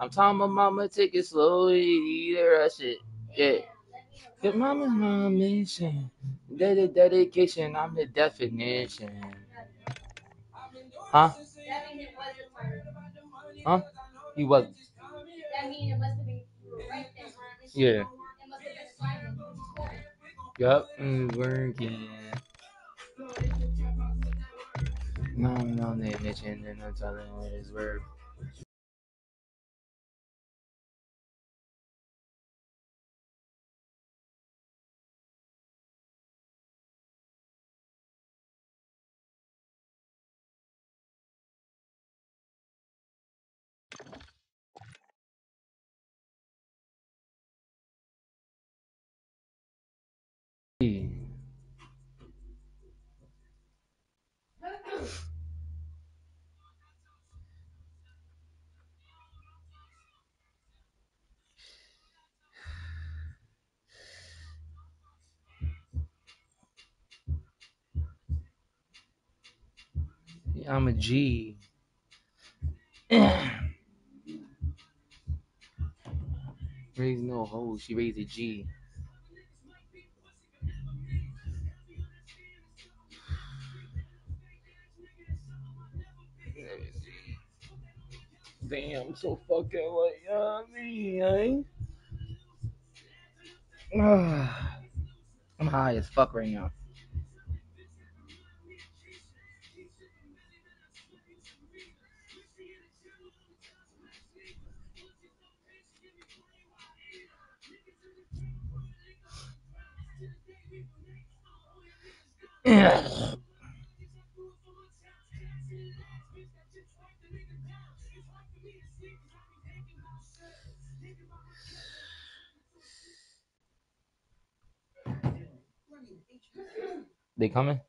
I'm telling my mama take it slowly, eat her that shit. Yeah. Cause mama's my mission. Ded- dedication, I'm the definition. Huh? Huh? He was. Yeah. Yup, mm, working. No, no, they mentioned and I'm telling what it's worth. I'm a G. Raise no hoe, she raised a G. Damn, so fucking like, yeah, me, eh? I'm high as fuck right now. They coming?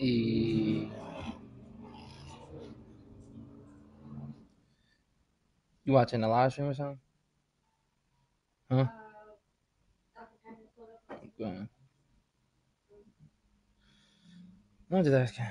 Eh, You watching the live stream or something? Huh? Okay. I'm just asking.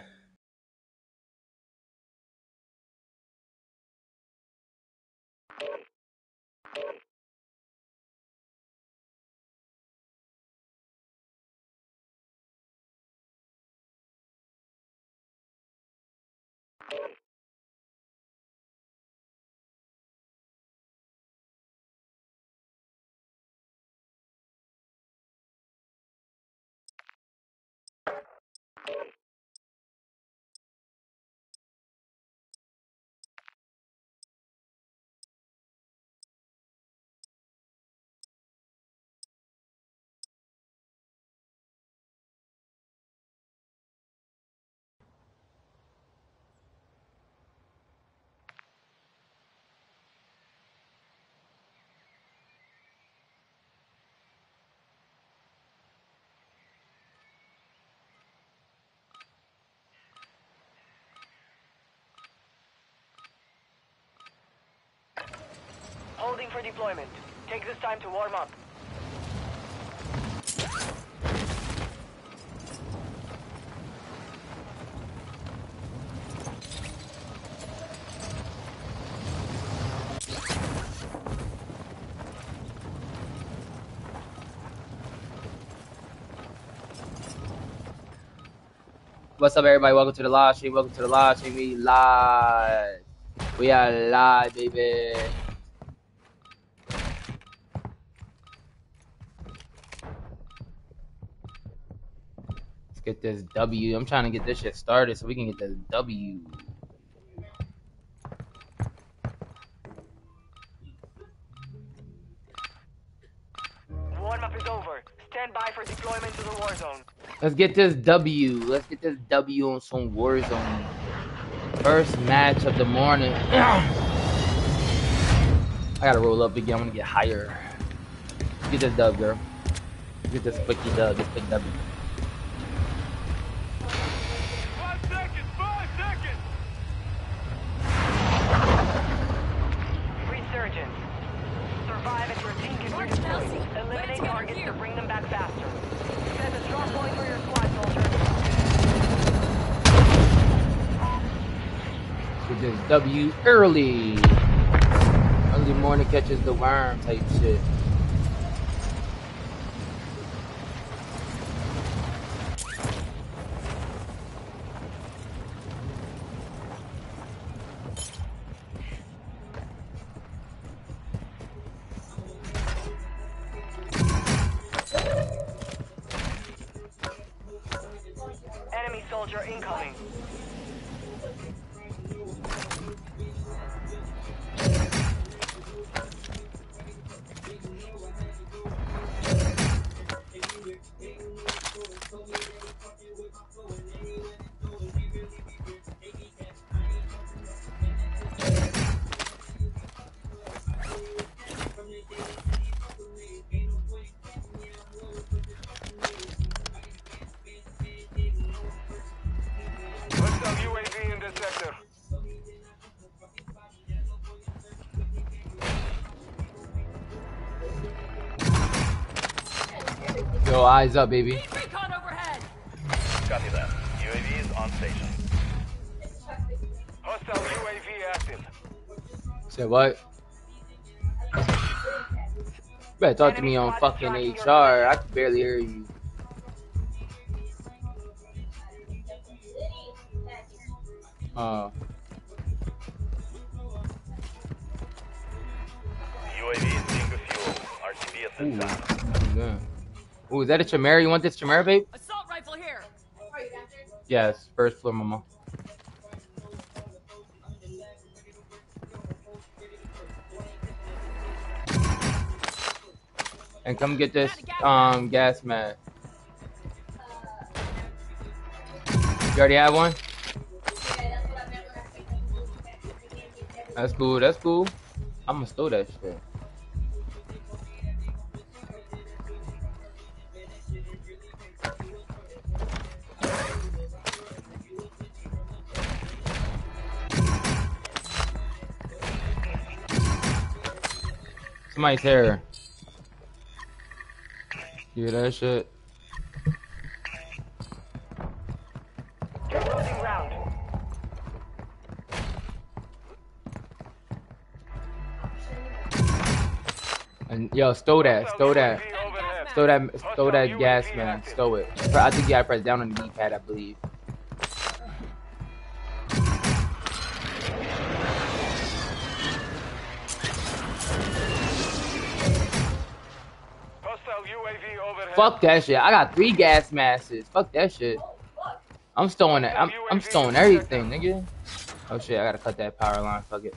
Building for deployment. Take this time to warm up. What's up, everybody? Welcome to the live stream. Welcome to the live stream. We live. We are live, baby. Get this W. I'm trying to get this shit started so we can get this W. Warm up is over. Stand by for deployment to the war zone. Let's get this W. Let's get this W on some war zone. First match of the morning. I gotta roll up again. I'm gonna get higher. Get this dub, girl. Get this quickie dub. This quick W. Five seconds! Five seconds! Resurgence. Survive and your team can Mark redeploy. Chelsea, Eliminate let's go targets here. to bring them back faster. Set a strong point for your squad, soldier. W early. Early morning catches the worm type shit. Eyes up, baby. Recon overhead. Copy that. UAV is on station. Hostile UAV active. Say what? You better talk to me on fucking HR. I can barely hear you. Uh, Ooh, is that a Chimera? You want this Chimera, babe? Assault rifle here. Yes, first floor, mama. And come get this um gas mask. You already have one? That's cool, that's cool. I'ma steal that shit. Hair. You hear that shit? And yo, stow that, stow that, UAV overhead. stow that, that gas man, stow it. I think you gotta press down on the D-pad, I believe. Fuck that shit. I got three gas masks. Fuck that shit. I'm stowing it. I'm, I'm stowing everything, nigga. Oh shit, I gotta cut that power line. Fuck it.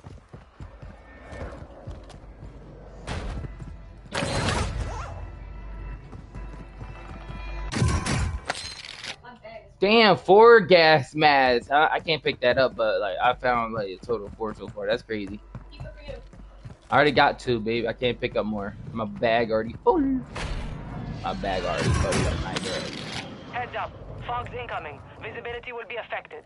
Damn, four gas masks. I, I can't pick that up, but like I found like a total of four so far. That's crazy. I already got two, babe. I can't pick up more. My bag already full. My bag already full. Up my bag. Heads up. Fog's incoming. Visibility will be affected.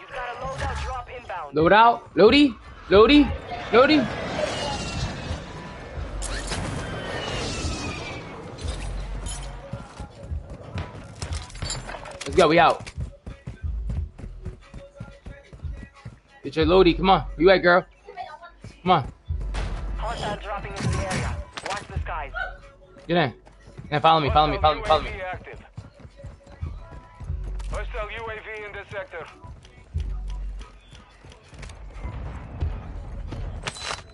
You've got a loadout drop inbound. Load out. Loady. Loady. Loady. Let's go. We out. Get your loadie. Come on. You at, girl? Come on. Dropping into the area. Watch the skies. Get in. Now follow me. Follow me. Follow me. Follow me. Hostile UAV in this sector.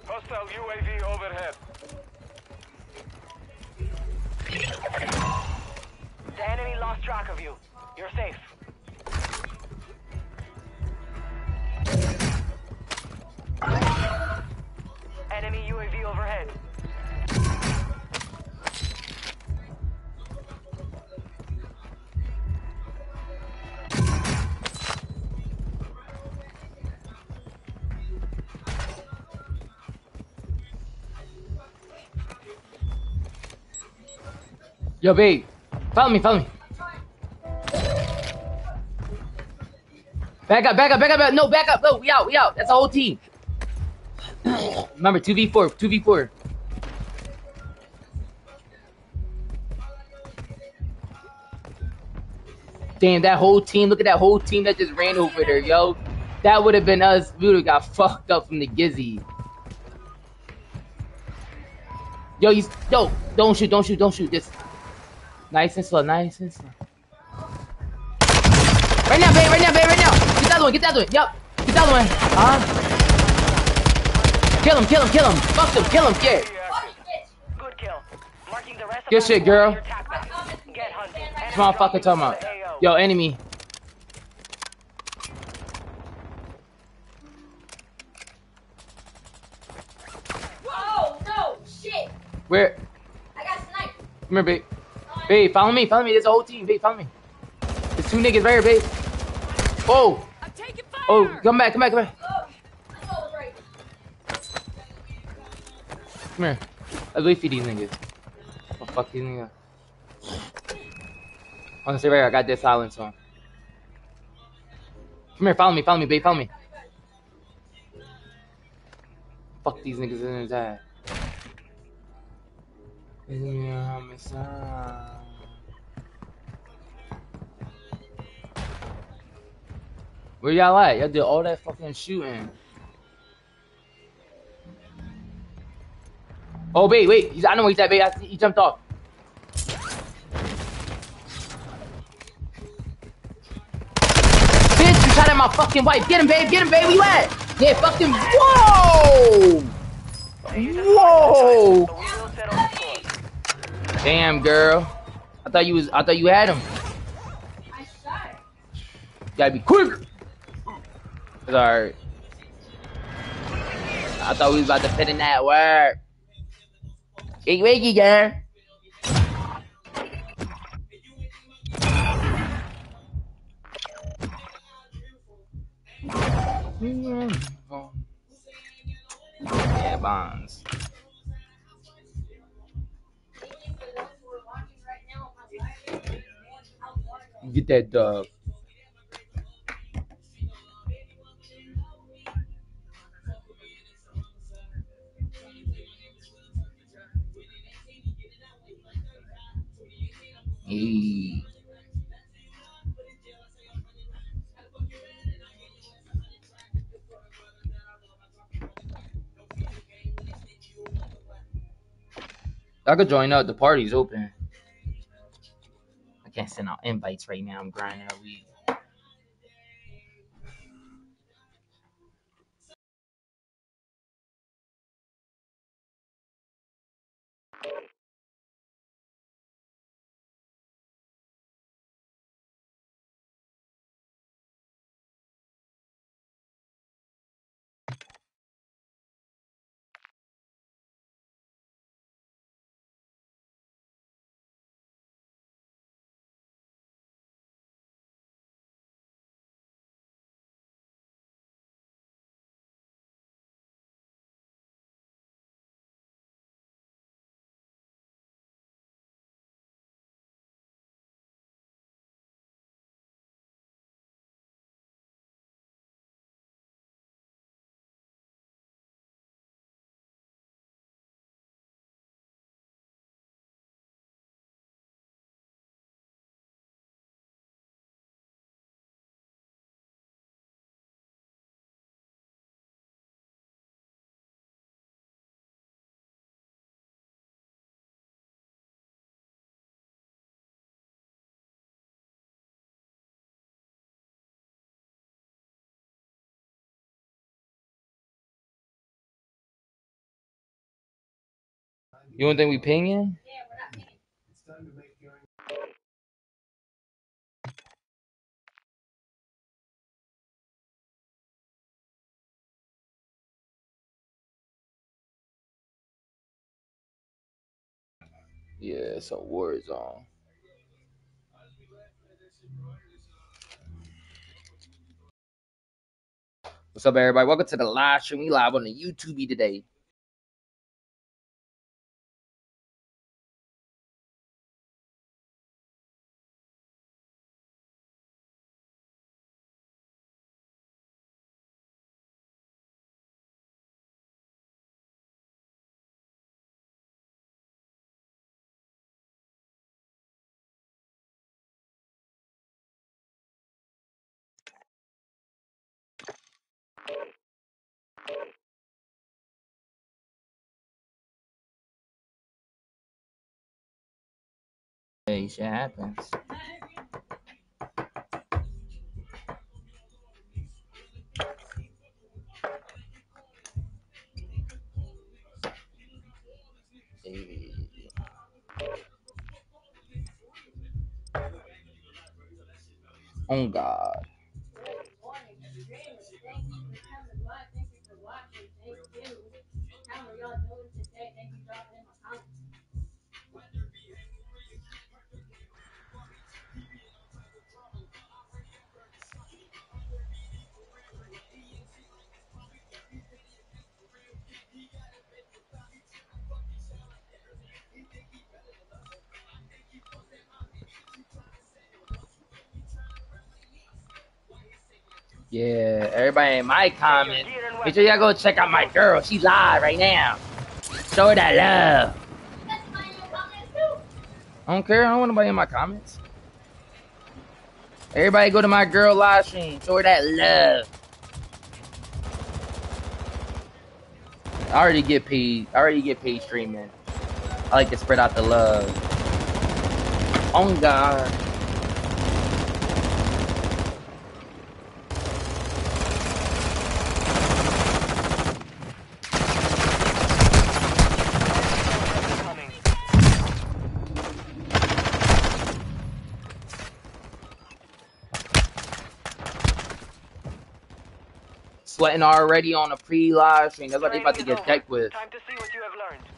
Hostile UAV overhead. The enemy lost track of you. You're safe. Enemy UAV overhead. Yo, babe. Follow me. Follow me. Back up. Back up. Back up. back up. No, back up. No, we out. We out. That's the whole team. Remember, 2v4. 2v4. Damn, that whole team. Look at that whole team that just ran over there, yo. That would have been us. We would have got fucked up from the Gizzy. Yo, you, yo, don't shoot, don't shoot, don't shoot. Just nice and slow, nice and slow. Right now, babe, right now, babe, right now. Get the other one, get the other one. Yup, get the other one. Huh? Kill him, kill him, kill him. Fuck him, kill him, yeah. Good kill. Marking the rest of Good shit, girl. your attack back. Get Come on, fucker, dropping talking about. Yo, enemy. Whoa, no, shit. Where? I got sniped. Come here, babe. Babe, follow me, follow me. There's a whole team. Babe, follow me. There's two niggas right here, babe. Oh, I'm taking fire. Oh, come back, come back, come back. I. Come here. Let's wait for these niggas. Oh, fuck these niggas. I'm gonna stay right here. I got this silence on. Come here, follow me, follow me, babe, follow me. Fuck these niggas in his ass. Where y'all at? Y'all did all that fucking shooting. Oh, wait, wait. He's, I know he's at, babe. I, he jumped off. Bitch, you shot at my fucking wife. Get him, babe. Get him, babe. Where you at? Yeah, fucking. Whoa! Whoa! Damn, girl. I thought you was. I thought you had him. I shot. You gotta be quicker. Alright. I thought we was about to fit in that word. Big wiggy, girl. Yeah, bonds. Get that dog. Hey. I could join up. The party's open. I can't send out invites right now. I'm grinding a week. You don't think we pinging? Yeah, we're not pinging. Yeah. What's up, everybody? Welcome to the live stream. We live on the YouTube today. Shit happens. Hey. On God. Yeah, everybody in my comments. Make sure y'all go check out my girl. She live right now. Show her that love. I don't care. I don't want nobody in my comments. Everybody go to my girl live stream. Show her that love. I already get paid. I already get paid streaming. I like to spread out the love. Oh God. Sweating already on a pre-live stream. That's what they about to get decked with. Time to see what you have learned.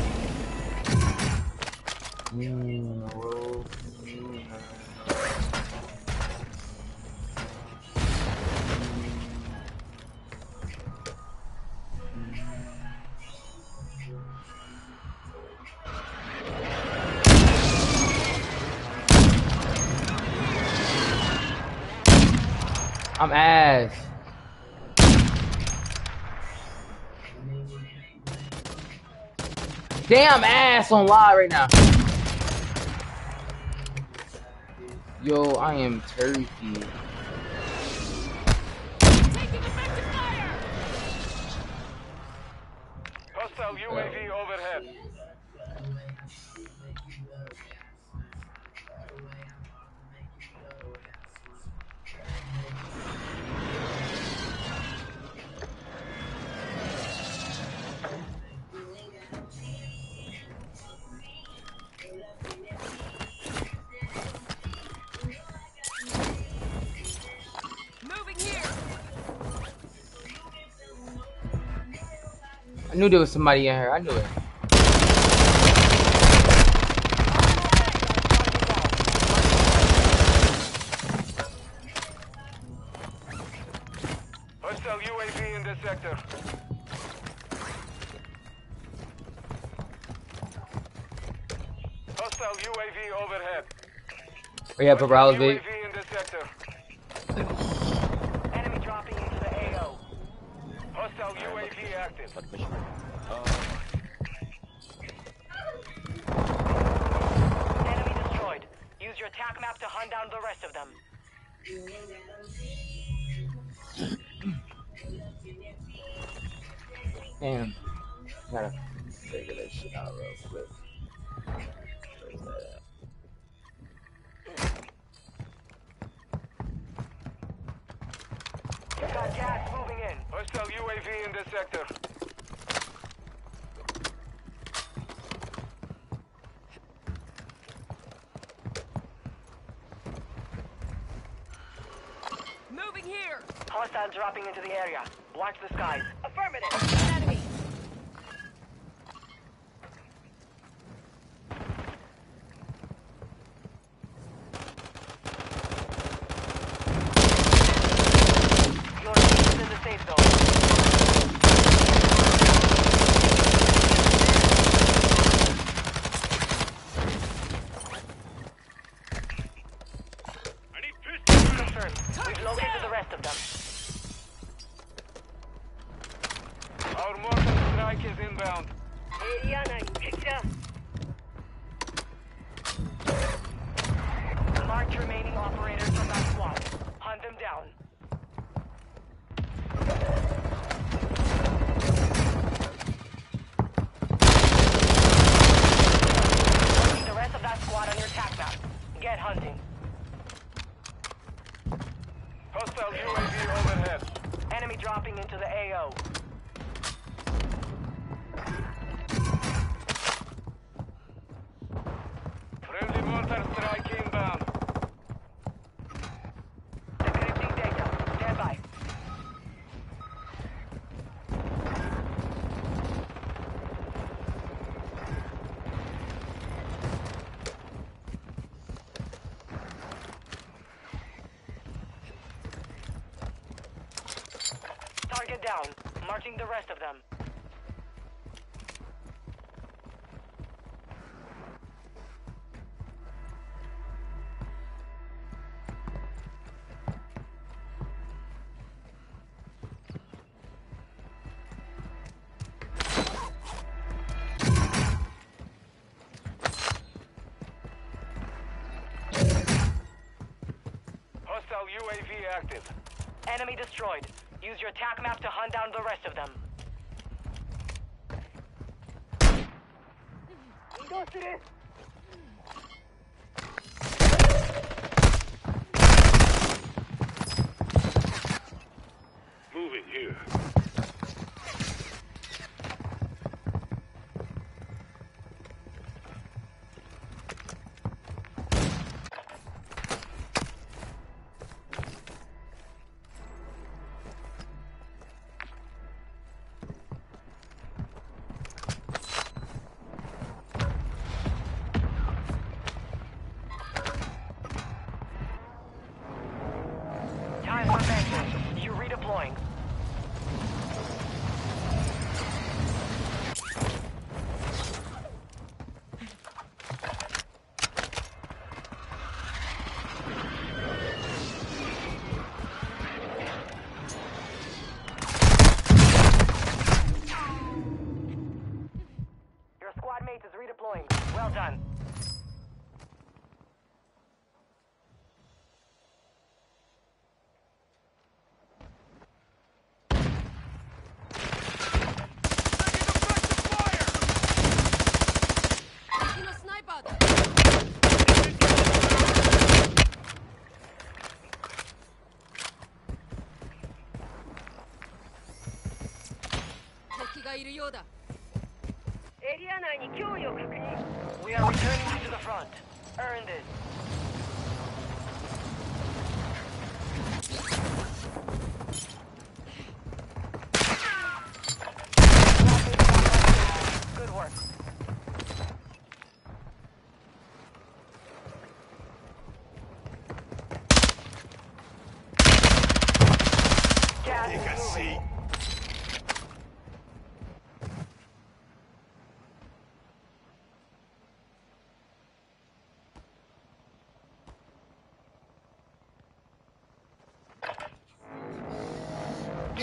mm, roll. I'm ass. Damn ass on live right now. Yo, I am turkey. knew there was somebody in here. I knew it. Hostile UAV in this sector. Hostile UAV overhead. Oh Hurry up, Abralvi. Got UAV in this sector. Moving here. Hostile dropping into the area. Watch the skies. Affirmative. Enemy destroyed. Use your attack map to hunt down the rest of them. Moving here.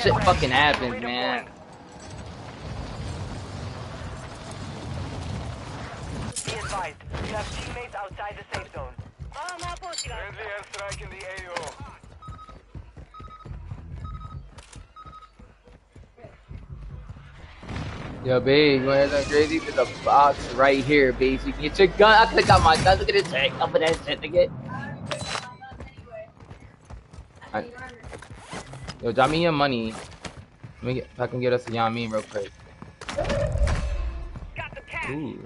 Shit fucking happens, man. Be advised, you have teammates outside the safe zone. Friendly airstrike in the AO. Yo, babe, you wanna hear something crazy? There's a box right here, babe. So you can get your gun. I could've got my gun. Look at this tank. Up in that shit, nigga. I I- already picked my gun anyway. Yo, drop me your money. Let me get, if I can get us a Yami real quick. Ooh.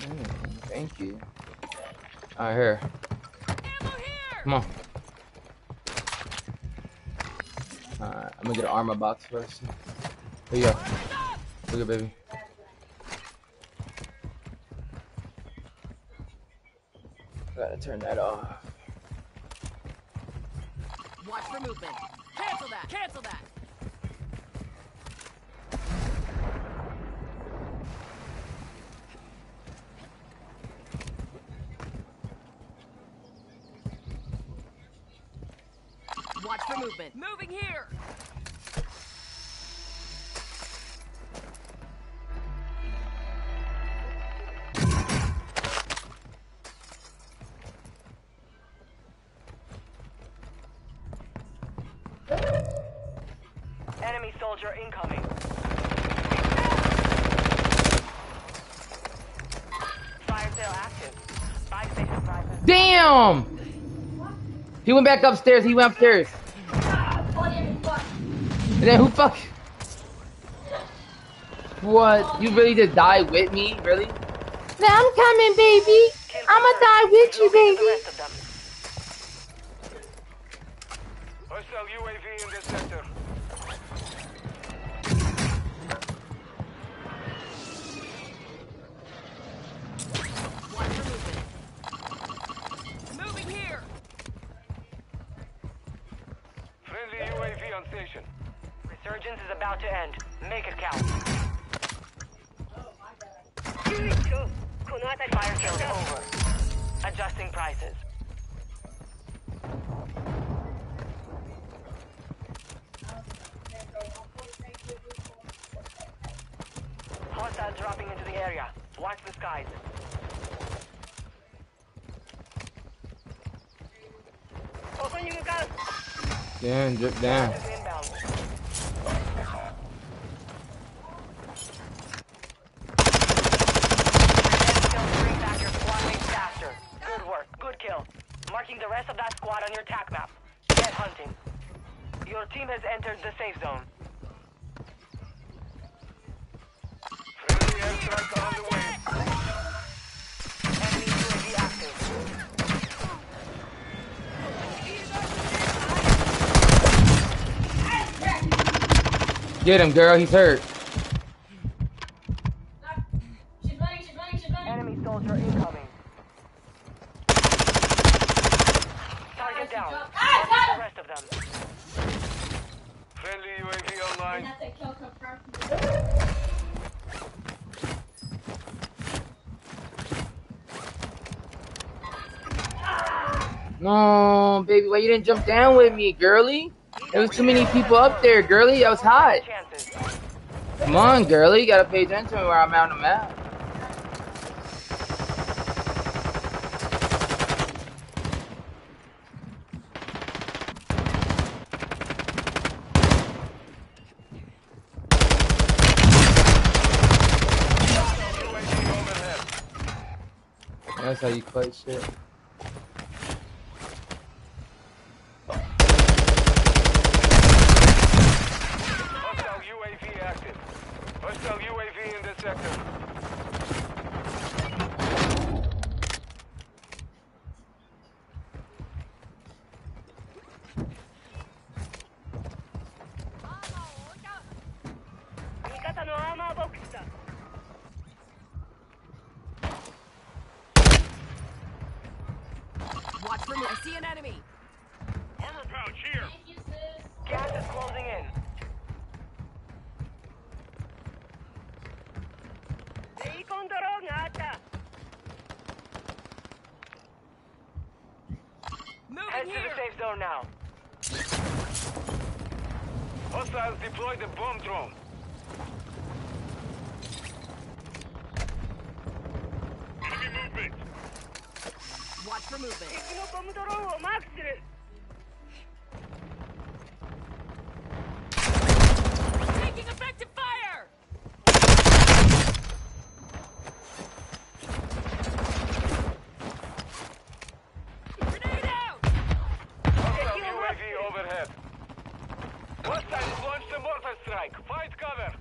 Mm, thank you. Alright, here. Here! Come on. Alright, I'm gonna get an armor box first. Here you go. Look at baby. Gotta turn that off. Movement. Cancel that. Cancel that. He went back upstairs. He went upstairs. And then who fuck? What? You really just died with me? Really? Now I'm coming, baby. I'ma die with you, baby. Hostile dropping into the area. Watch the skies. Damn, drip down. Get him, girl. He's hurt. She's running, she's running, she's running. Enemy soldier incoming. Target down. Ah, Marking got the rest of them. Friendly UAV online. that's a kill confirmed. No, baby, why you didn't jump down with me, girly? There was too many people up there, girly. I was hot. Come on, girly. You gotta pay attention where I'm on the map. That's how you fight shit. Hostile UAV active. Hostile UAV in this sector. Watch for me. I see an enemy. Armor pouch here. Thank you, sis. Gas is closing in. Moving Head to here. the safe zone now. Hostiles deployed a bomb drone. Enemy movement. Watch for movement. Taking effective fire! Grenade out! Hostile UAV overhead. Hostiles launched a mortar strike. Find cover.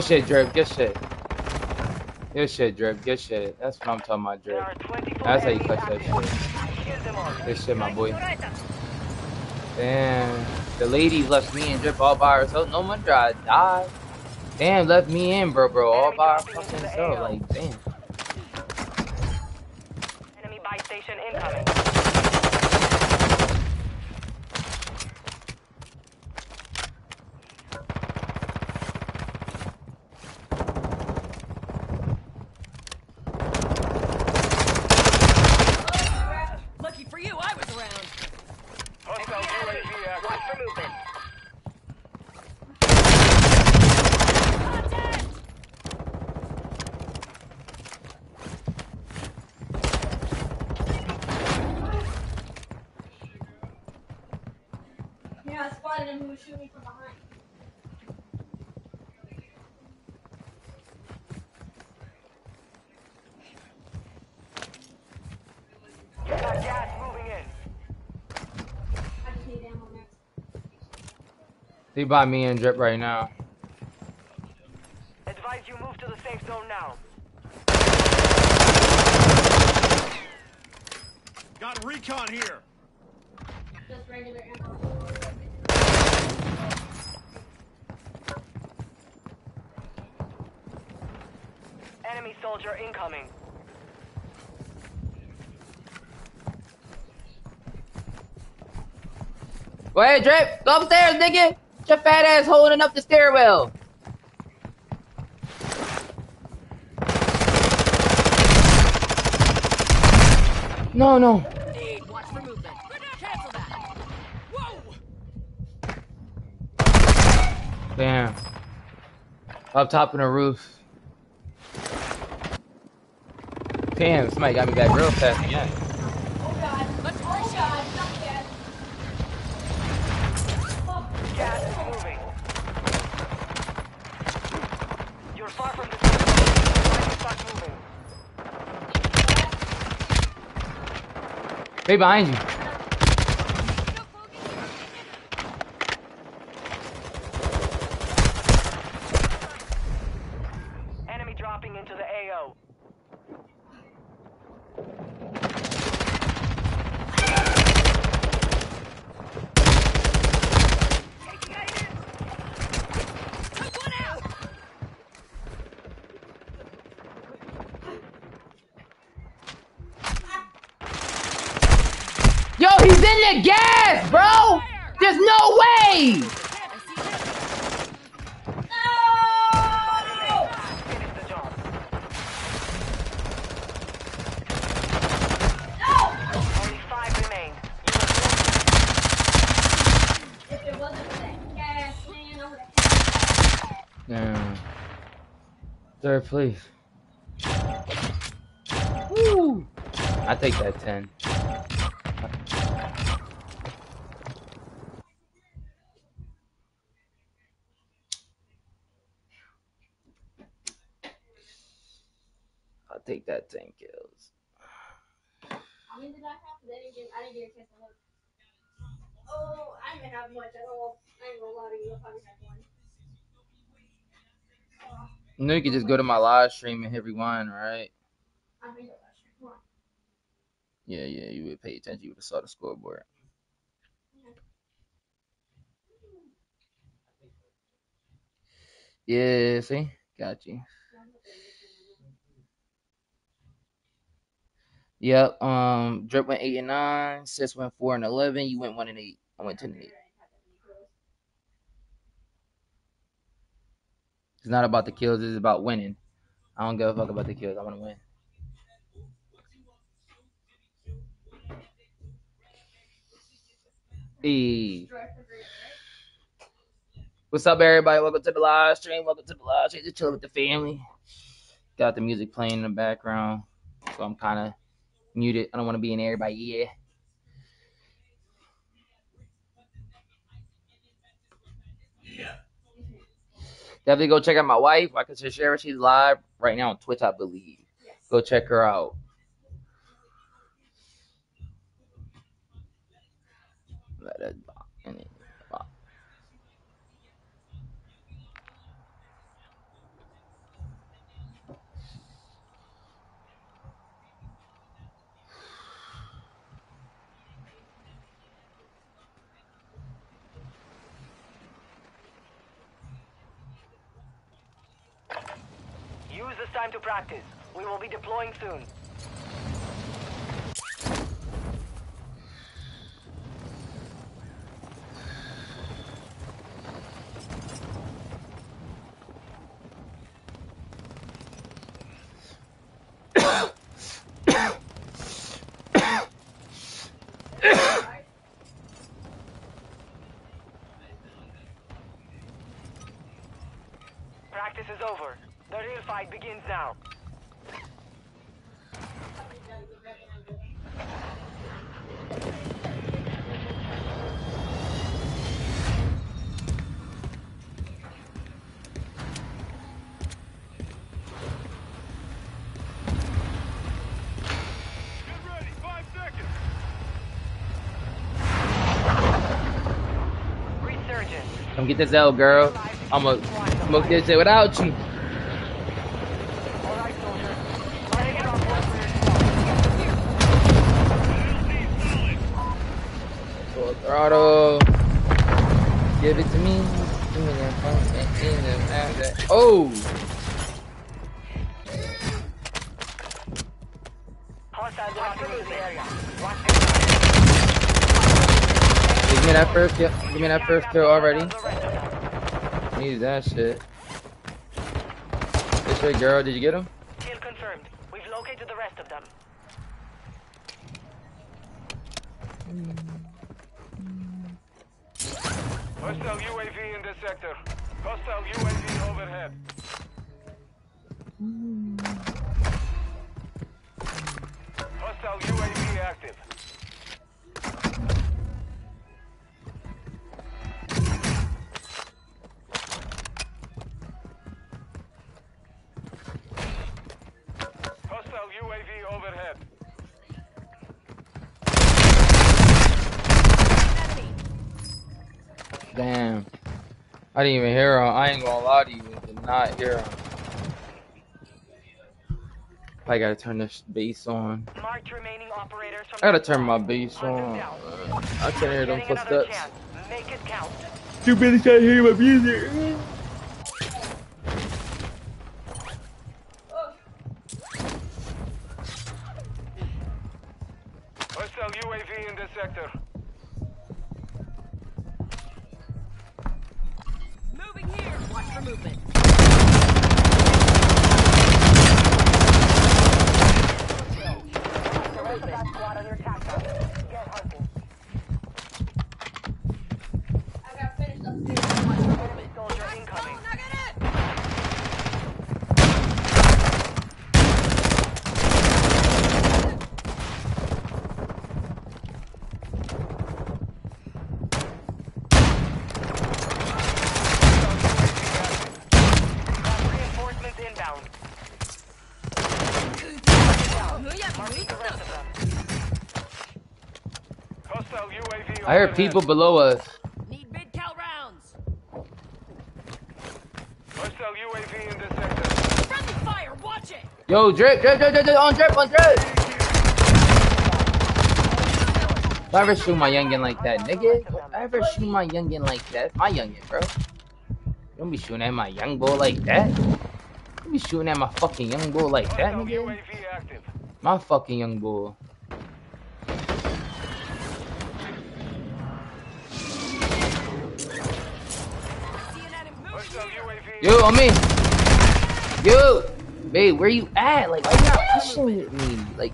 Good shit, Drip. Get shit. Get shit, Drip. Get shit. That's what I'm talking about, Drip. That's how you clutch that shit. Good shit, my boy. Damn. The lady left me and Drip all by herself. No wonder I died. Damn, left me in, bro, bro, all by her. Like, damn. Enemy buy station incoming. Lucky for you, I was around. Hostile UAV active. Watch for movement. Contact! Yeah, I spotted him. He was shooting me from behind. Got gas moving in. I just need ammo next. They by me and Drip right now. Advise you move to the safe zone now. Got recon here. Just regular ammo. Enemy soldier incoming. Go ahead, Drip. Go upstairs, nigga. Your fat ass holding up the stairwell. No, no. That. Damn. Up top of the roof. Damn, somebody got me back real fast again. Behind you. Third place. Woo. I take that 10. I'll take that 10 kills. How many did I have? 'Cause I didn't get, I didn't get a chance to look. Oh, I didn't have much at all. I ain't gonna lie to you. I probably had one. You know you could just go to my live stream and hit rewind, right? I think that's actually one. Yeah, yeah, you would pay attention. You would have saw the scoreboard. Yeah, see? Got you. Yep. Um, Drip went eight and nine. Sis went four and eleven. You went one and eight. I went ten and eight. Not about the kills. It's about winning. I don't give a fuck about the kills. I want to win. Hey. What's up, everybody? Welcome to the live stream. Welcome to the live stream. Just chilling with the family. Got the music playing in the background, so I'm kind of muted. I don't want to be in everybody's ear. Definitely go check out my wife. I said, share she's live right now on Twitch, I believe. Go check her out. Let it time to practice. We will be deploying soon. Practice is over. The real fight begins now. Get ready. Five seconds. Resurgence. Come get this L, girl. I'ma smoke this shit without you. Throttle. Give it to me. Give me that funk and in the that. Oh! Hostiles dropping into the area. Watch Give me that first kill. Give me that first kill already. the rest of them. Use that shit. This way, girl. Did you get him? Kill confirmed. We've located the rest of them. Hmm. Hostile UAV in the sector. Hostile UAV overhead. Hostile UAV active. Hostile UAV overhead. Damn. I didn't even hear him. I ain't gonna lie to you. I did not hear him. I gotta turn this bass on. Remaining operators from I gotta turn my squad. bass on. Uh, I can't hear them Getting another footsteps. chance. Make it count. Too busy trying to hear my music. Hostile UAV in the sector. For movement. UAV are people below us. Need mid cal rounds. Hostile UAV in the sector. Friendly fire. Watch it. Yo, drip, drip, drip, drip, drip, on drip, on drip. Don't ever shoot my youngin like that, nigga. Don't ever shoot my youngin like that. My youngin, bro. Don't be shooting at my young boy like that. Don't be shooting at my fucking young boy like that, nigga. My fucking young boy. Yo, on me. Yo, babe, where you at? Like, why you not pushing me? Like,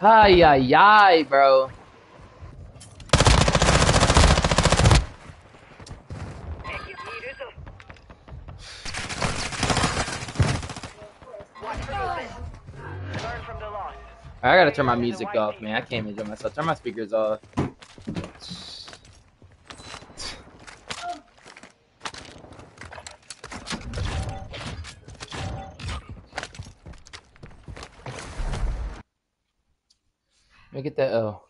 ay, ay, ay, bro. I gotta turn my music off, man. I can't enjoy myself. Turn my speakers off. That L.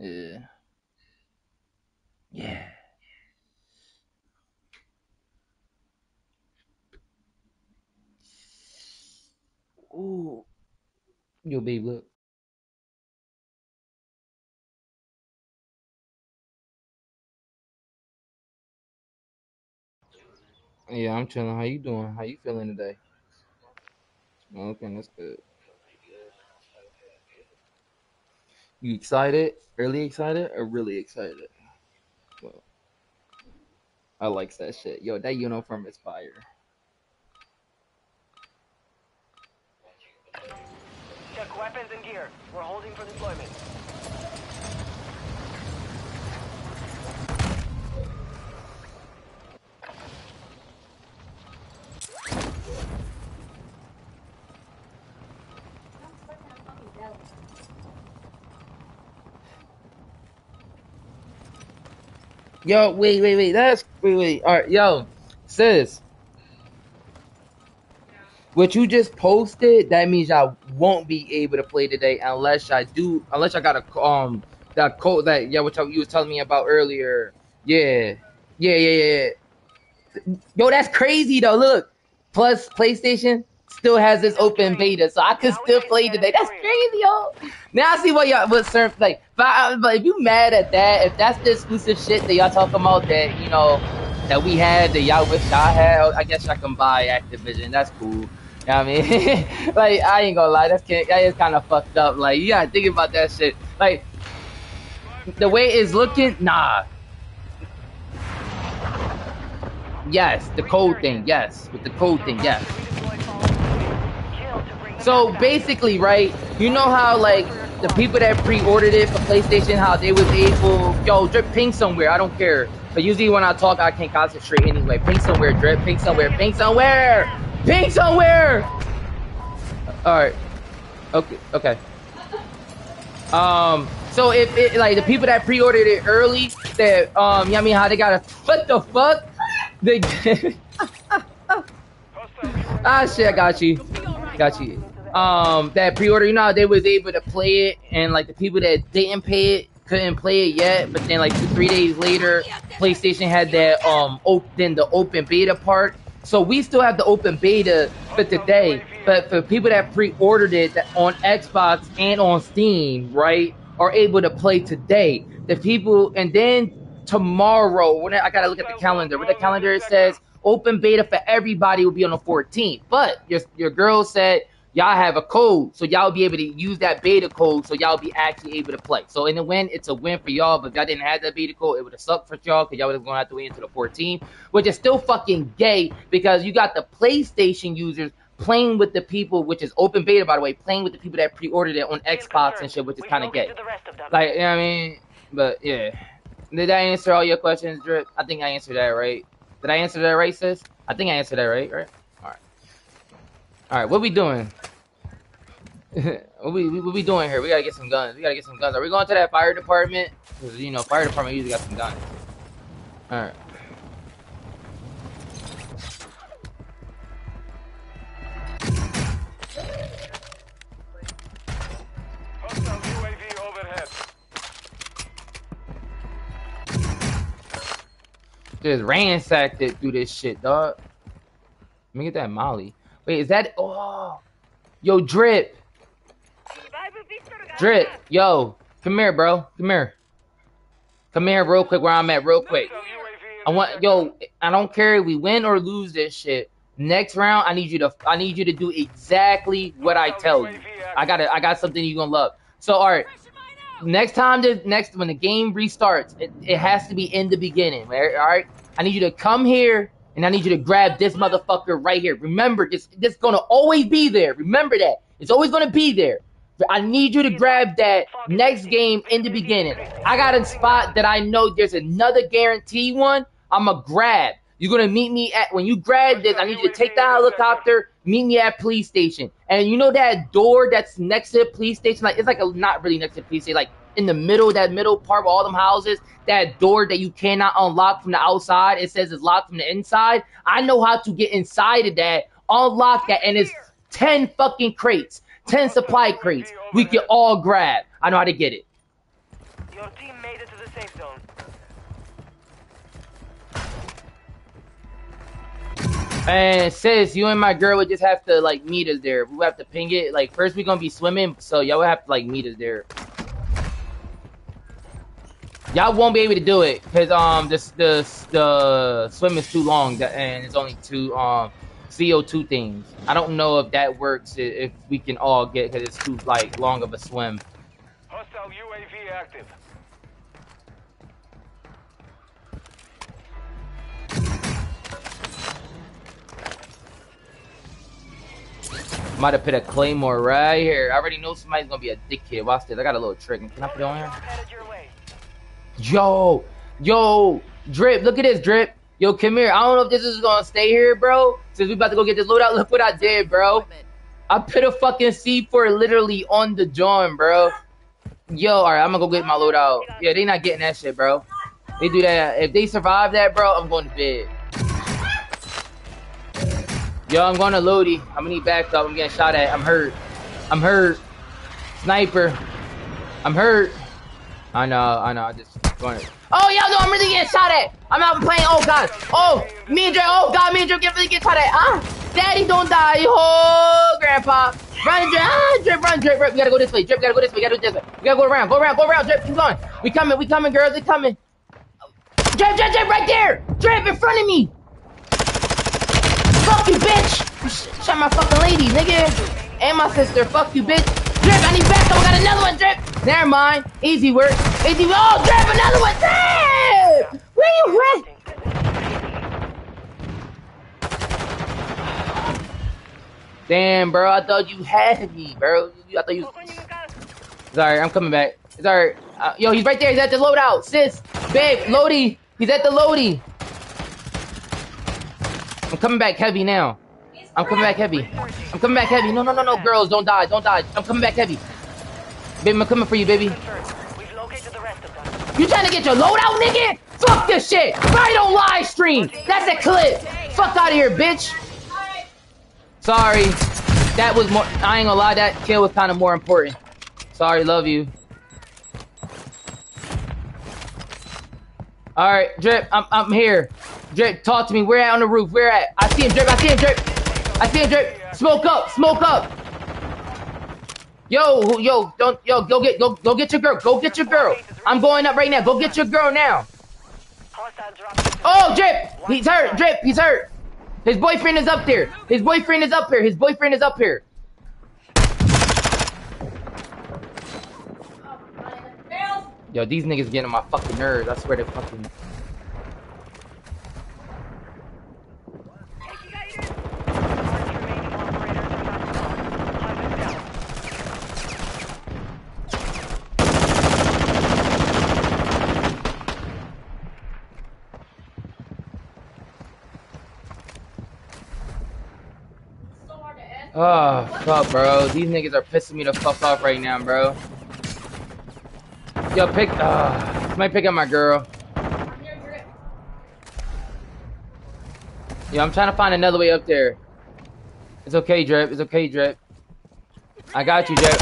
Yeah. Yeah. Ooh. Yo, babe, look. Yeah, I'm chilling. How you doing? How you feeling today? Okay, that's good. You excited? Early excited or really excited? Well, I like that shit. Yo, that uniform is fire. Check weapons and gear. We're holding for deployment. Yo, wait, wait, wait. That's wait, wait. All right, yo, sis. What you just posted, that means I won't be able to play today unless I do, unless I got a um that code that yeah, what you was telling me about earlier. Yeah, yeah, yeah, yeah. Yo, that's crazy though. Look, plus PlayStation still has this open beta, so I could still play today. That's crazy, yo. Now I see what y'all what surf like. But, I, but if you mad at that, if that's the exclusive shit that y'all talking about that you know that we had that y'all wish y'all had, I guess y'all can buy Activision. That's cool. You know what I mean? like I ain't gonna lie, that's that is kind of fucked up. Like you gotta think about that shit. Like the way it's looking, nah. Yes, the code thing. Yes, with the code thing. Yes. So basically, right? You know how like the people that pre-ordered it for PlayStation, how they was able, yo, drip ping somewhere. I don't care. But usually when I talk, I can't concentrate anyway. Ping somewhere, drip. Ping somewhere. Ping somewhere. Ping somewhere. All right. Okay. Okay. Um. So if it like the people that pre-ordered it early, that um, you I mean how they got a what the fuck? They ah shit, I got you, got you. Um, that pre-order, you know they was able to play it, and like the people that didn't pay it couldn't play it yet, but then like three days later, PlayStation had that um open the open beta part. So we still have the open beta for today, but for people that pre-ordered it on Xbox and on Steam, right, are able to play today. The people, and then tomorrow. When I gotta look at the calendar. With the calendar, says open beta for everybody will be on the 14th. But your your girl said y'all have a code, so y'all be able to use that beta code, so y'all be actually able to play. So in the win, it's a win for y'all. But if y'all didn't have that beta code, it would have sucked for y'all because y'all would have gonna have to wait until the 14th, which is still fucking gay because you got the PlayStation users playing with the people, which is open beta by the way, playing with the people that pre-ordered it on Xbox and shit, which is kind of gay. located the rest of them. Like, you know what I mean? But yeah. Did I answer all your questions, Drip? I think I answered that right. Did I answer that right, sis? I think I answered that right, right? Alright. Alright, what we doing? what we what we doing here? We gotta get some guns. We gotta get some guns. Are we going to that fire department? Because you know, fire department usually got some guns. UAV overhead. Just ransacked it through this shit, dog. Let me get that Molly. Wait, is that oh yo drip? Drip, yo, come here, bro. Come here. Come here real quick where I'm at real quick. I want yo, I don't care if we win or lose this shit. Next round, I need you to I need you to do exactly what I tell you. I got to I got something you gonna love. So all right, next time the next when the game restarts, it, it has to be in the beginning. All right? I need you to come here and I need you to grab this motherfucker right here. Remember, this this gonna always be there. Remember that. It's always gonna be there. I need you to grab that next game in the beginning. I got a spot that I know there's another guarantee one. I'm a grab. You're gonna meet me at when you grab this. I need you to take the helicopter. Meet me at police station. And you know that door that's next to the police station, like it's like a not really next to the police station, like in the middle, that middle part with all them houses, that door that you cannot unlock from the outside. It says it's locked from the inside. I know how to get inside of that, unlock that, and it's ten fucking crates, ten supply crates. We can all grab. I know how to get it. Your team made it to the safe zone. And sis, you and my girl would just have to like meet us there. We have to ping it. Like first we gonna be swimming, so y'all would have to like meet us there. Y'all won't be able to do it because um the the the swim is too long and it's only two um CO2 things. I don't know if that works if we can all get because it's too like long of a swim. Hostile UAV active. Might have put a claymore right here. I already know somebody's gonna be a dickhead. Watch this. I got a little trick. Can I put it on here? Yo, yo, Drip, look at this, Drip. Yo, come here. I don't know if this is gonna stay here, bro. Since we about to go get this loadout, look what I did, bro. I put a fucking C4 literally on the joint, bro. Yo, alright, I'm gonna go get my loadout. Yeah, they not getting that shit, bro. They do that. If they survive that, bro, I'm going to bed. Yo, I'm going to Lodi. I'm gonna need backup. I'm getting shot at. I'm hurt. I'm hurt. Sniper. I'm hurt. I know, I know. I just Oh, yo, no, I'm really getting shot at. I'm out playing. Oh God. Oh, me and Dre. Oh God, me and Dre get really get shot at. Ah, Daddy, don't die. Oh, Grandpa. Run, Dre. Ah, Drip, run, Drip, Drip. We gotta go this way. Drip, gotta go this way. We gotta go this way. We gotta go around. Go around. Go around. Drip, keep going. We coming. We coming, girls. We coming. Drip, Drip, Drip, right there. Drip in front of me. Fuck you, bitch. You sh- shot my fucking lady, nigga. And my sister. Fuck you, bitch. Drip, I need backup. We got another one, Drip. Never mind. Easy work. Easy. Oh, Drip, another one. Drip. Where you at? Damn, bro. I thought you had me, bro. I thought you. Sorry, I'm coming back. It's alright. Uh, yo, he's right there. He's at the loadout. Sis, babe, Lodi. He's at the Lodi. I'm coming back heavy now. I'm coming back heavy. I'm coming back heavy. No, no, no, no, girls, don't die, don't die. I'm coming back heavy. Baby, I'm coming for you, baby. Confirmed. We've located the rest of them. You trying to get your loadout, nigga? Fuck this shit. Right on live stream. That's a clip. Fuck out of here, bitch. Sorry. That was more. I ain't gonna lie. That kill was kind of more important. Sorry, love you. All right, Drip, I'm I'm here. Drip, talk to me. We're at on the roof? We're at? I see him, Drip. I see him, Drip. I see him, Drip. Smoke up, smoke up. Yo, yo, don't, yo, go get, go, go get your girl. Go get your girl. I'm going up right now. Go get your girl now. Oh, Drip! He's hurt! Drip, he's hurt! His boyfriend is up there! His boyfriend is up here! His boyfriend is up here! Yo, these niggas getting on my fucking nerves. I swear to fucking. Mark remaining operators are not spawned. Hunt them down. So hard to answer. Oh, fuck, bro. These niggas are pissing me the fuck off right now, bro. Yo, pick. Uh, somebody pick up my girl. Yo, I'm trying to find another way up there. It's okay, Drip. It's okay, Drip. I got you, Drip.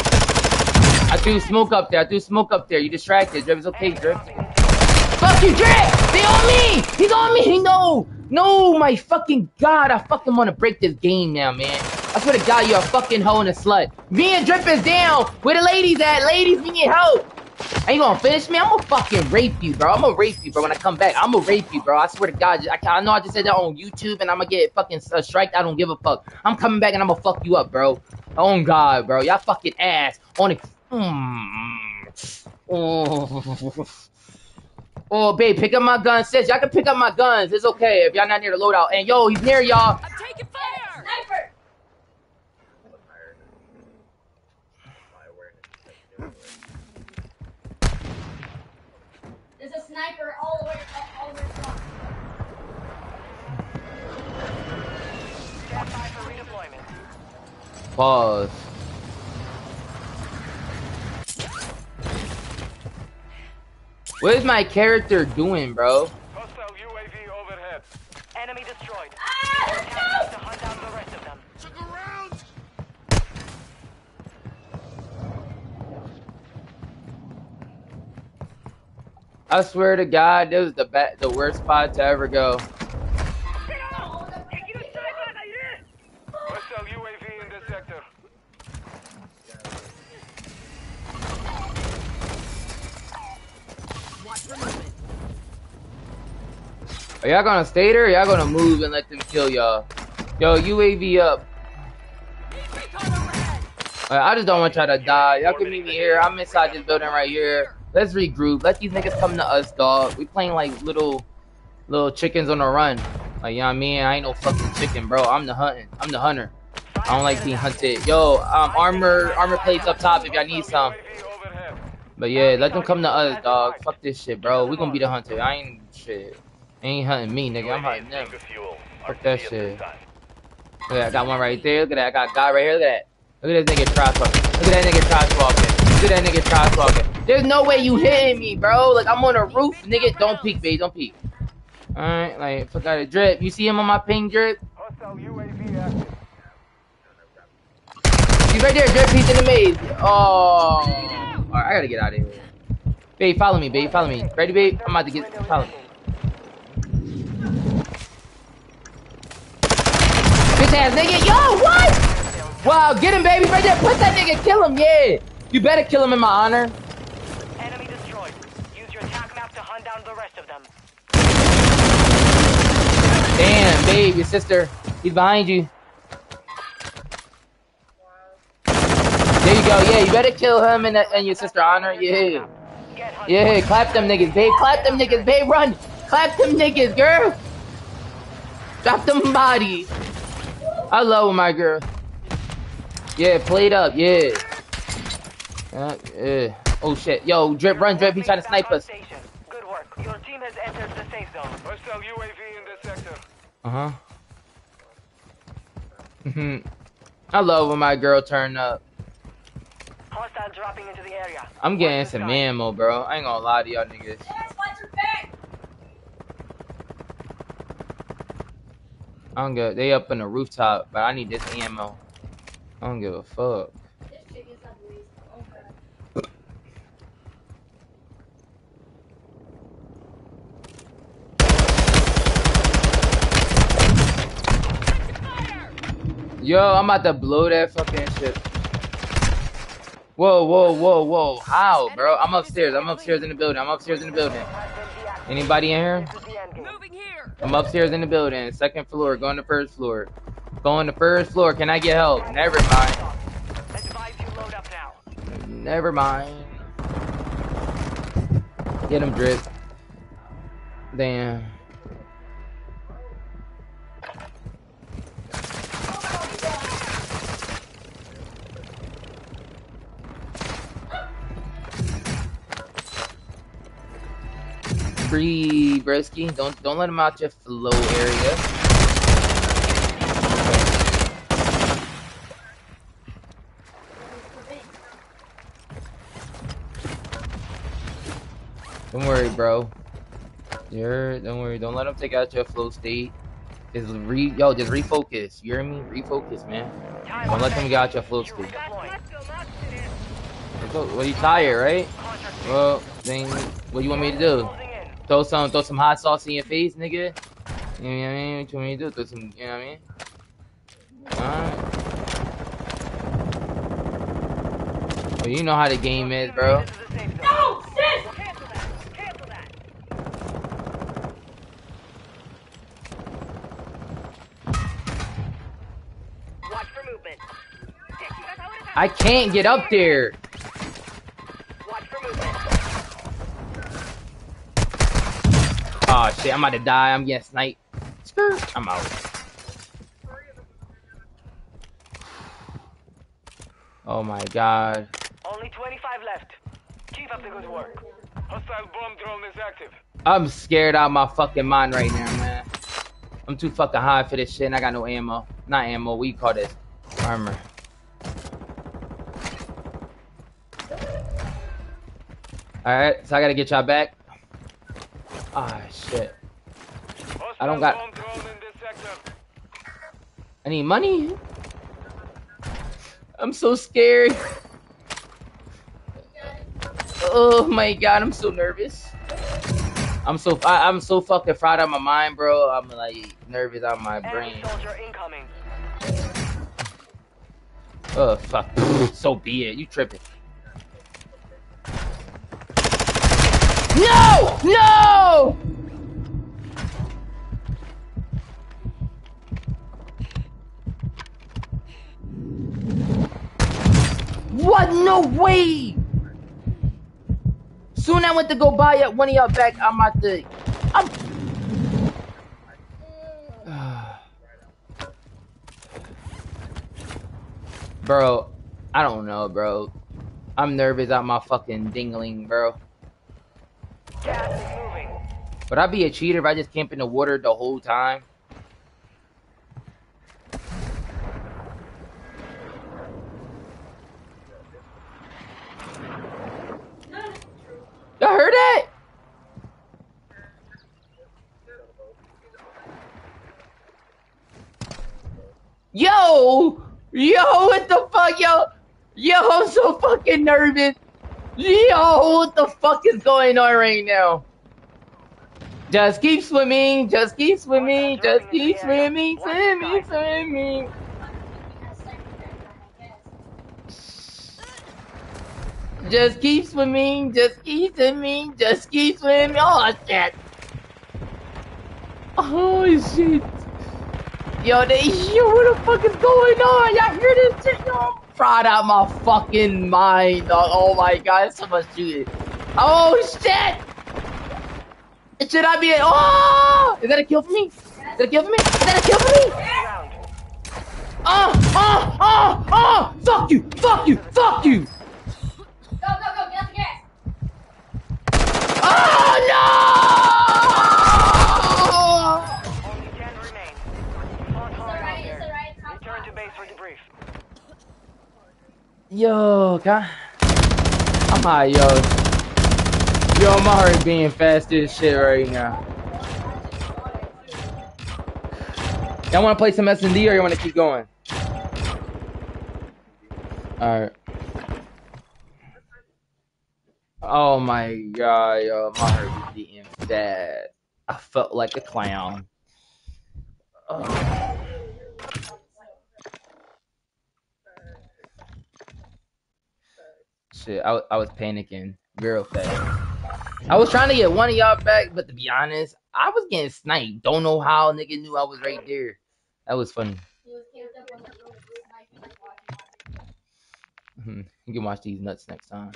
I threw smoke up there. I threw smoke up there. You distracted, Drip. It's okay, Drip. Fuck you, Drip! They on me! He's on me! No! No, my fucking god. I fucking want to break this game now, man. I swear to god, you're a fucking hoe and a slut. Me and Drip is down. Where the ladies at? Ladies, we need help. Are you gonna finish me? I'm gonna fucking rape you, bro. I'm gonna rape you, bro. When I come back, I'm gonna rape you, bro. I swear to God. I, I know I just said that on YouTube, and I'm gonna get fucking uh, striked. I don't give a fuck. I'm coming back and I'm gonna fuck you up, bro. Oh God, bro. Y'all fucking ass on it. Mm. Oh. oh, babe, pick up my gun, sis. Y'all can pick up my guns. It's okay if y'all not near the loadout. And yo, he's near y'all. I'm taking fire! Sniper! There's a sniper all the way up, all the way across. Stand by for redeployment. Pause. What is my character doing, bro? Hostile UAV overhead. Enemy destroyed. Ah, let's Tactics go! to hunt down the rest of them. Took a round. I swear to God, this was the be- the worst spot to ever go. Are y'all gonna stay there? Y'all gonna move and let them kill y'all? Yo, UAV up. I just don't want y'all to die. Y'all can meet me here. I'm inside this building right here. Let's regroup. Let these niggas come to us, dog. We playing like little, little chickens on the run. Like, you know what I mean? I ain't no fucking chicken, bro. I'm the hunting. I'm the hunter. I don't like being hunted. Yo, um, armor, armor plates up top if y'all need some. But yeah, let them come to us, dog. Fuck this shit, bro. We gonna be the hunter. I ain't shit. Ain't hunting me, nigga. I'm hunting them. Fuck that shit. Look at that. I got one right there. Look at that. I got a guy right here. Look at that. Look at this nigga trash walking. Look at that nigga trash that nigga trash walking. There's no way you hitting me, bro. Like I'm on a roof, nigga. Don't peek, babe. Don't peek. Alright, like out of drip. You see him on my ping drip? He's right there, drip. He's in the maze. Oh. Alright, I gotta get out of here. Babe, follow me, babe. Follow me. Ready, babe? I'm about to get. Follow me. Bitch ass nigga. Yo, what? Wow, get him, baby. Right there. Put that nigga. Kill him. Yeah. You better kill him in my honor. Enemy destroyed. Use your attack map to hunt down the rest of them. Damn, babe, your sister. He's behind you. There you go. Yeah, you better kill him and, and your sister honor. Yeah. Yeah, clap them niggas, babe. Clap them niggas, babe. Run. Clap them niggas, girl. Drop them bodies. I love my girl. Yeah, played up. Yeah. Uh, yeah. Oh shit. Yo, drip, run, drip. He's trying to snipe us. Good work. Your team has entered the safe zone. Hostile UAV in the sector. Uh huh. Mhm. I love when my girl turn up. Hostile dropping into the area. I'm getting Watch some ammo, bro. I ain't gonna lie to y'all niggas. Yes, watch your back! I don't give. They up in the rooftop, but I need this ammo. I don't give a fuck. This chick is ugly. Oh, God. Yo, I'm about to blow that fucking shit. Whoa, whoa, whoa, whoa. How, bro? I'm upstairs. I'm upstairs in the building. I'm upstairs in the building. Has been deactivated. Anybody in here? This is the end game. Moving here. I'm upstairs in the building, second floor, going to first floor. Going to first floor. Can I get help? Never mind. Advise you load up now. Never mind. Get him, drip. Damn. Breathe, Bresky. Don't don't let him out your flow area. Don't worry, bro. You're don't worry. Don't let him take out your flow state. Just re yo, just refocus. You hear me? Refocus, man. Don't let them get out your flow state. Well, you tired, right? Well, then what do you want me to do? Closing in. Throw some, throw some hot sauce in your face, nigga. You know what I mean? What you want me to do? Throw some, you know what I mean? Alright. Well, you know how the game is, bro. This is a safe zone. No, sis! Cancel that. Cancel that. Watch for movement. I can't get up there. Shit, I'm about to die. I'm getting sniped. Skirt. I'm out. Oh my god. Only 25 left. Keep up the good work. Hostile bomb drone is active. I'm scared out of my fucking mind right now, man. I'm too fucking high for this shit and I got no ammo. Not ammo, what you call this? Armor. Alright, so I gotta get y'all back. Ah, shit. I don't got- bomb drone in this sector. I need money. I'm so scared. Oh my god, I'm so nervous. I'm so I, I'm so fucking fried out of my mind, bro. I'm like nervous out my brain. Oh fuck. so be it. You tripping. No! No! What? No way! Soon I went to go buy up one of y'all back. I'm at the. I'm. bro, I don't know, bro. I'm nervous out my fucking dingling, bro. Gas is moving. Would I be a cheater if I just camp in the water the whole time? Y'all heard that? Yo! Yo, what the fuck, yo? Yo, I'm so fucking nervous. Yo, what the fuck is going on right now? Just keep swimming, just keep swimming, just keep swimming, swimming, swimming. Just keep swimming, just keep swimming, just keep swimming. Oh shit. Oh shit. Yo, they, yo, what the fuck is going on? Y'all hear this shit? Yo, fried out my fucking mind, dog. Oh my god, so much shooting. Oh shit! It should I be? Oh! Is that a kill for me? Is that a kill for me? Is that a kill for me? Oh! Oh! Oh! Oh! Fuck you! Fuck you! Fuck you! Go, go, go, get the gas! Oh no! Yo, God. I'm high, yo. Yo, my heart being fast as shit right now. Y'all wanna play some S&D or you wanna keep going? Alright. Oh my god, yo, my heart is beating fast. I felt like a clown. Oh. Shit, I, I was panicking real fast. I was trying to get one of y'all back, but to be honest, I was getting sniped. Don't know how nigga knew I was right there. That was funny. He was camped up on that road with Mike and like watching, watching. Mhm. You can watch these nuts next time.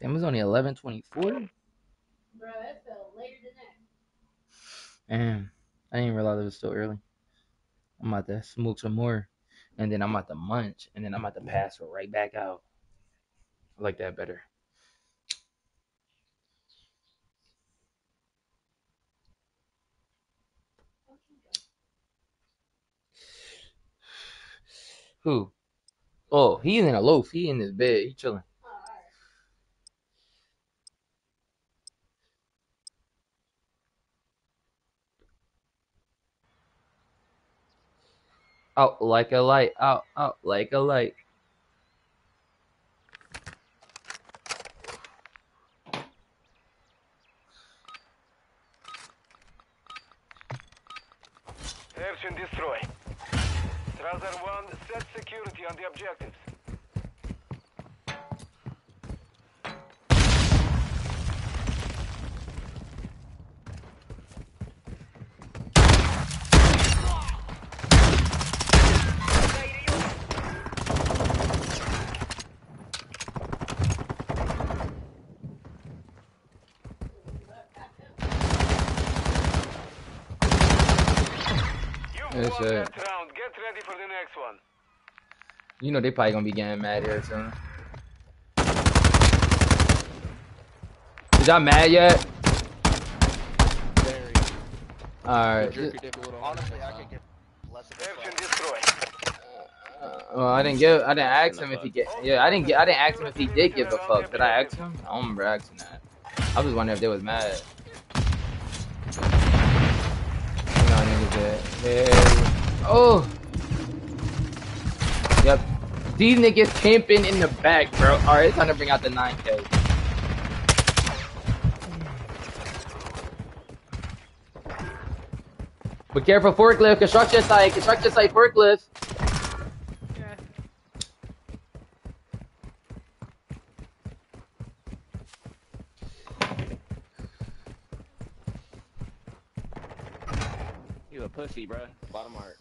Damn, it was only eleven twenty four. Bro, it felt later than that. Damn, I didn't realize it was still early. I'm about to smoke some more, and then I'm about to munch, and then I'm about to pass right back out. I like that better. Who? Oh, he's in a loaf. He in his bed. He chilling. Out like a light. Out, out like a light. Search and destroy. Strasser 1, set security on the objectives. You've Yes, won sir. that round. Get ready for the next one. You know they probably gonna be getting mad here soon. Is y'all mad yet? Very. Alright. Jerk your dick a little harder Honestly, I could get less of a Search fuck. and destroy. Uh, well, I didn't give. I didn't ask him if he get. Yeah, I didn't get. I didn't ask him if he did give a fuck. Did I ask him? I don't remember asking that. I was wondering if they was mad. Oh. Yep. These niggas camping in the back, bro. All right, it's time to bring out the 9K. But careful, forklift, construction site, construction site, forklift. Pussy, bruh. Bottom heart.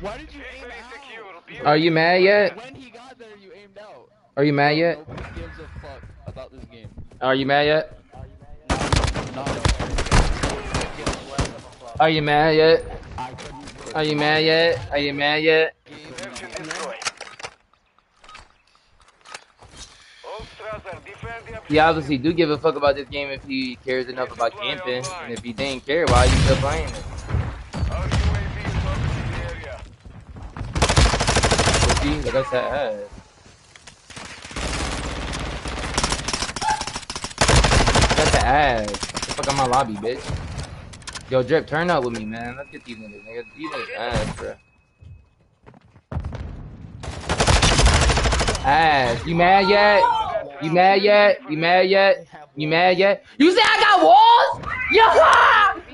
Why did you aim out? Are you mad yet? When he got there, you aimed out. Are you mad yet? Nobody gives a fuck about this game. Are you mad yet? Are you mad yet? I couldn't. put Are you mad yet? Are you mad yet? game Search and destroy. Hold Strasser. Defend the objective. He obviously do give a fuck about this game if he cares enough about camping. And if he didn't care, why are you still playing it? Like I said, ass. That's the ass. The fuck out my lobby, bitch. Yo, Drip, turn up with me, man. Let's get these niggas, nigga. These niggas ass, bro. Ass. You mad yet? You mad yet? You mad yet? You mad yet? You say I got walls? Yo!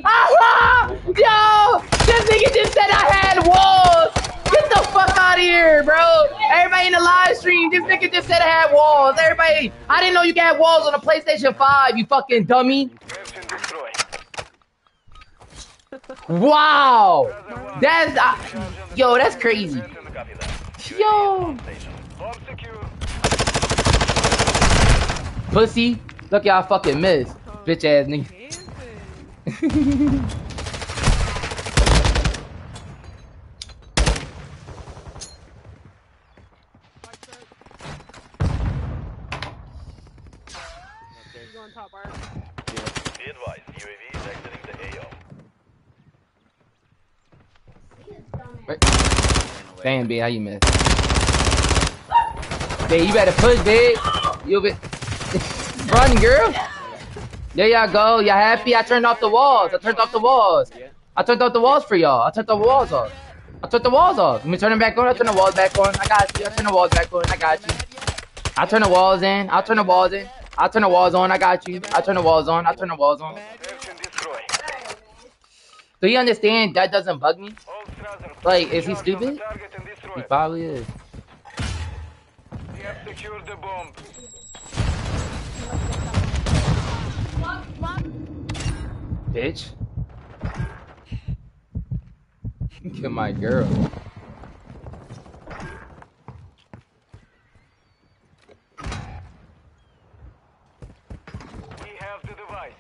Ah! Yo! This nigga just said I had walls! Get the fuck out of here, bro! Everybody in the live stream, this nigga just said I had walls. Everybody, I didn't know you could walls on a PlayStation 5, you fucking dummy. Wow! That's, uh, yo, that's crazy. Yo! Bomb secure. Pussy, look y'all fucking missed. Bitch ass nigga. Going top bar. Be advised, UAV is exiting the AO. Damn, B, how you miss? Hey, you better push, big. You bit. Run, girl. There y'all go. Y'all happy? I turned off the walls. I turned off the walls. I turned off the walls for y'all. I turned the walls off. I turned the walls off. Let me turn them back on. I turn the walls back on. I got you. I turn the walls back on. I got you. I turn the walls in. I turn the walls in. I turn the walls on. I got you. I turn the walls on. I turn the walls on. Do you understand that doesn't bug me? Like, is he stupid? He probably is. We have secured the bomb. Bitch. Kill my girl. We this the device.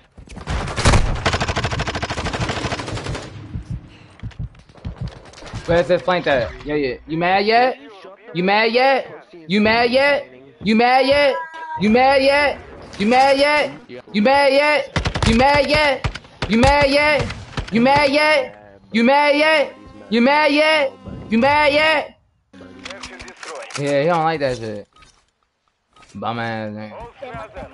Let's explain that. Yeah, yeah. You mad yet? You mad yet? You mad yet? You mad yet? You mad yet? You mad yet? You mad yet? You mad yet? You mad yet? You mad yet? You mad yet? You mad yet? You mad yet? Search and destroy. Yeah, he don't like that shit. Bum ass nigga. All Strasser.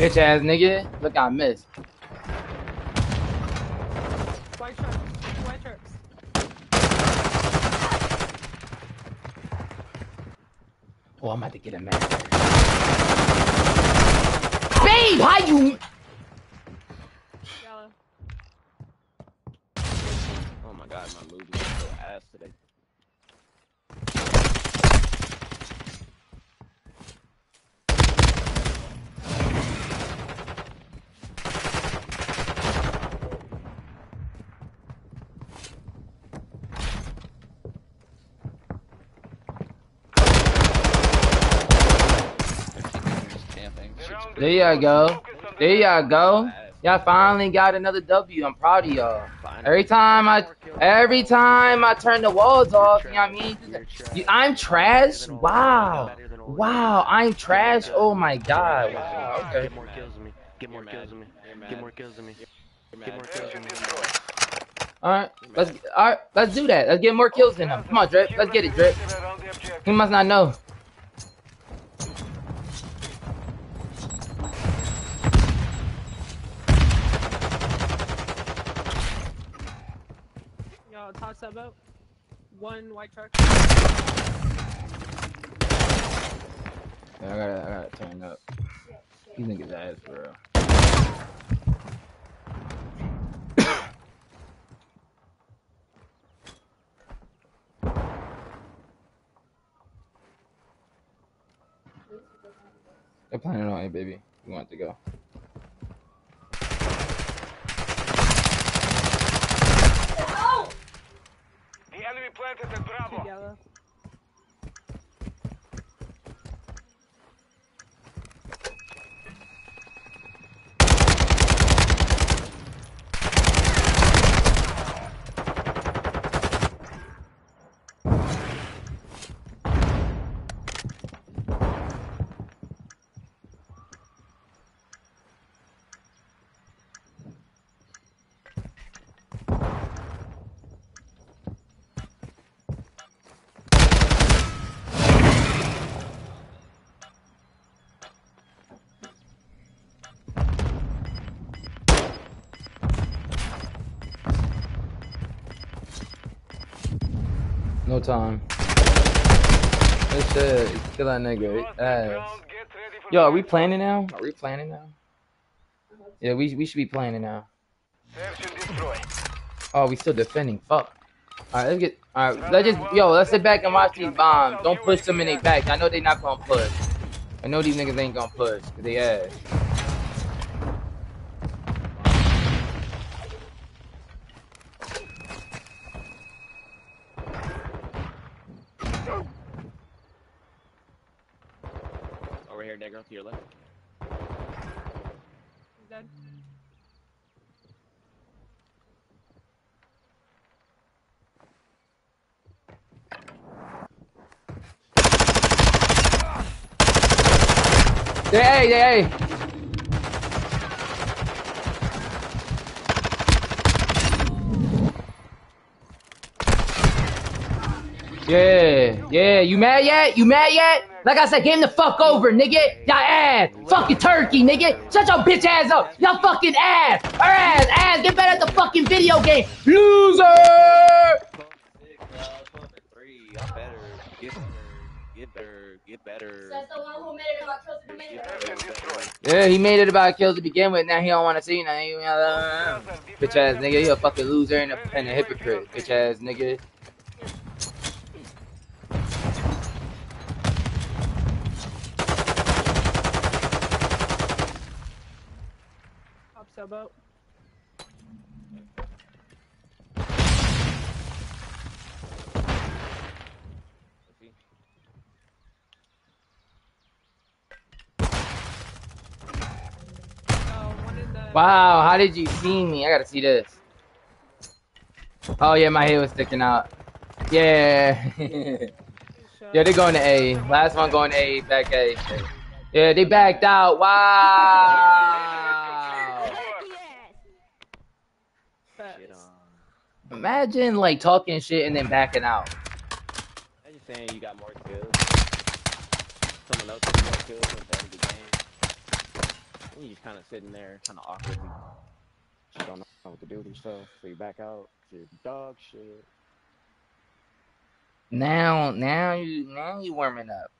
Bitch ass nigga. Look, I missed. White trucks. White trucks. Oh, I'm about to get a man. Babe, how you? Yellow. Oh my god, my movie is so ass today. Camping. Around the There y'all go. Focus on the There y'all go. Y'all finally got another W. I'm proud of y'all. Every time I, every time I turn the walls off, you know what I mean? I'm trash. Wow, wow, I'm trash. Oh my god. Wow. Okay. Get more kills than me. Get more kills than me. Get more kills than me. Get more kills than me. All right. Let's. All right. Let's do that. Let's get more kills than him. Come on, Drip. Let's get it, Drip. Around the objective. He must not know. White truck. Yeah, I gotta, I gotta turn up. These niggas ass real. They're planning on it, baby. You want to go? Planted at Bravo. Yellow. Time. Shit, kill that nigga. Ass. Yo, are we planning now? Are we planning now? Yeah, we we should be planning now. Oh, we still defending. Fuck. All right, let's get. All right, let's just yo, let's sit back and watch these bombs. Don't push them in their back. I know they not gonna push. I know these niggas ain't gonna push. 'cause they ass. They A. Yeah, yeah. You mad yet? You mad yet? Like I said, game the fuck over, nigga. Y'all ass. Fucking turkey, nigga. Shut your bitch ass up. Y'all fucking ass. Ass, ass. Get better at the fucking video game. Loser! Begin with. Yeah, he made it about kills to begin with. Now he don't want to see nothing. Uh, bitch ass nigga. You a fucking loser and a, and a hypocrite. Bitch ass nigga. Top sub out. Oh, one in the. Wow, how did you see me? I gotta see this. Oh yeah, my head was sticking out. Yeah. yeah, they're going to A. Last one going to A, back A. Yeah, they backed out. Wow. Imagine like talking shit and then backing out. I'm just saying you got more kills. Someone else has more kills at the end of the game. And you just kind of sitting there, kind of awkwardly. Just don't know what to do with yourself. So you back out. You're dog shit. Now, now you, now you warming up.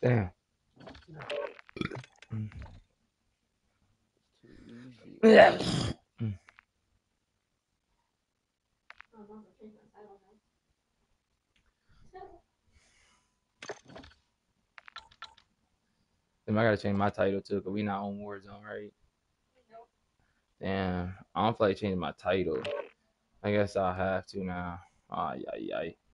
Damn. Yeah. Oh, no, I changed my title now. Damn, I gotta change my title too, cause we not on Warzone, right? Damn, I don't feel like changing my title. I guess I'll have to now. Ah, yeah, yeah.